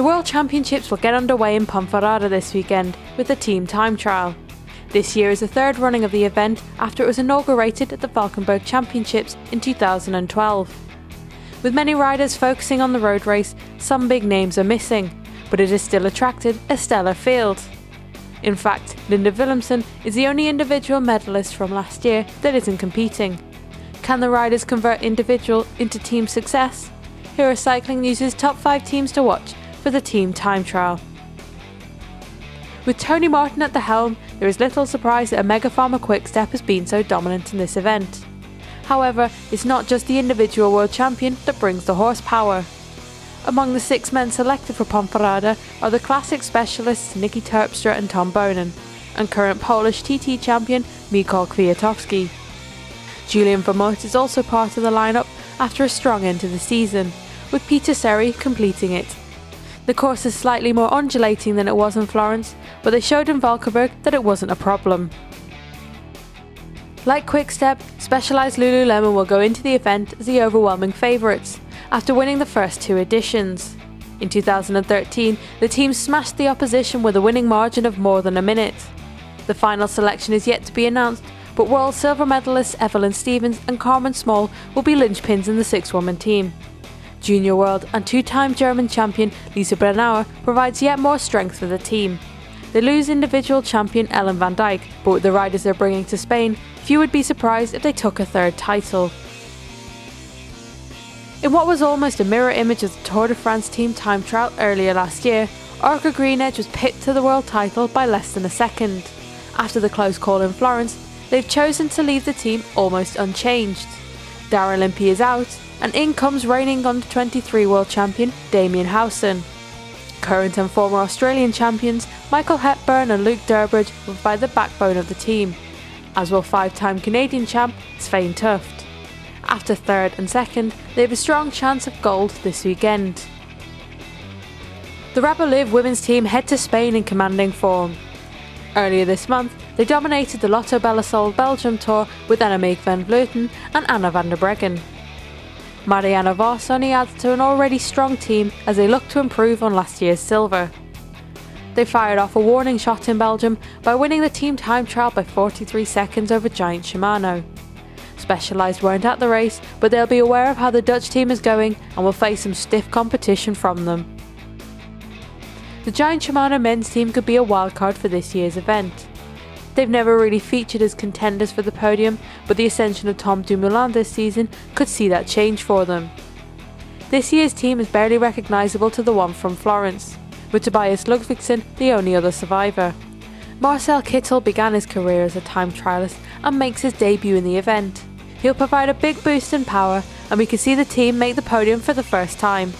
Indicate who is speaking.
Speaker 1: The World Championships will get underway in Ponferrada this weekend with the team time trial. This year is the third running of the event after it was inaugurated at the Valkenburg Championships in 2012. With many riders focusing on the road race, some big names are missing, but it has still attracted a stellar field. In fact, Linda Villumsen is the only individual medalist from last year that isn't competing. Can the riders convert individual into team success? Here are Cycling News' top 5 teams to watch for the team time trial. With Tony Martin at the helm, there is little surprise that Omega Pharma Quickstep has been so dominant in this event. However, it's not just the individual world champion that brings the horsepower. Among the six men selected for Ponferrada are the classic specialists Niki Terpstra and Tom Boonen, and current Polish TT champion Michal Kwiatkowski. Julian Vermote is also part of the lineup after a strong end to the season, with Pieter Serry completing it. The course is slightly more undulating than it was in Florence, but they showed in Valkenburg that it wasn't a problem. Like Quickstep, Specialized Lululemon will go into the event as the overwhelming favourites, after winning the first two editions. In 2013, the team smashed the opposition with a winning margin of more than a minute. The final selection is yet to be announced, but world silver medalists Evelyn Stevens and Carmen Small will be linchpins in the six woman team. Junior world and two time German champion Lisa Brennauer provides yet more strength for the team. They lose individual champion Ellen van Dijk, but with the riders they're bringing to Spain, few would be surprised if they took a third title. In what was almost a mirror image of the Tour de France team time trial earlier last year, Orica GreenEdge was picked to the world title by less than a second. After the close call in Florence, they've chosen to leave the team almost unchanged. Daryl Impey is out, and in comes reigning under 23 world champion Damien Howson. Current and former Australian champions Michael Hepburn and Luke Durbridge will provide the backbone of the team, as will five time Canadian champ Svein Tuft. After third and second, they have a strong chance of gold this weekend. The Liv women's team head to Spain in commanding form. Earlier this month, they dominated the Lotto Belisol Belgium Tour with Annemiek van Vleuten and Anna van der Breggen. Marianne Vos only adds to an already strong team as they look to improve on last year's silver. They fired off a warning shot in Belgium by winning the team time trial by 43 seconds over Giant Shimano. Specialized weren't at the race, but they'll be aware of how the Dutch team is going and will face some stiff competition from them. The Giant Shimano men's team could be a wildcard for this year's event. They've never really featured as contenders for the podium, but the ascension of Tom Dumoulin this season could see that change for them. This year's team is barely recognisable to the one from Florence, with Tobias Ludvigsson the only other survivor. Marcel Kittel began his career as a time trialist and makes his debut in the event. He'll provide a big boost in power, and we can see the team make the podium for the first time.